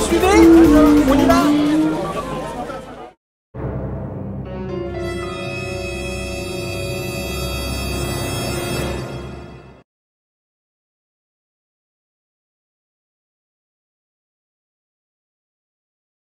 수비! 올리라!